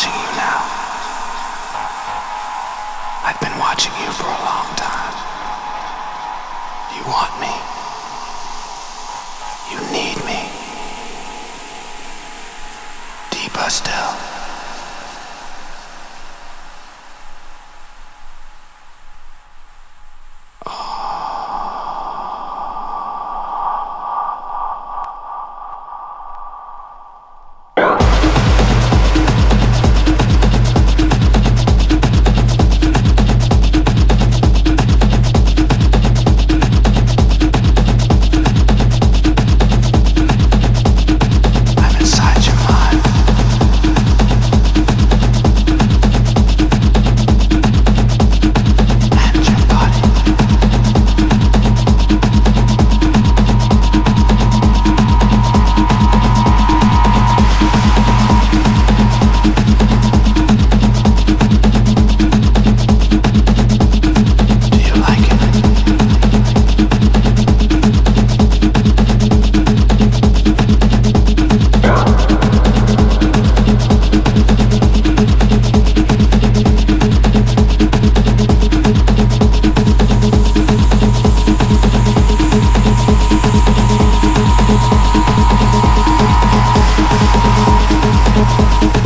watching you now. I've been watching you for a long time. You want me. You need me. Deeper still.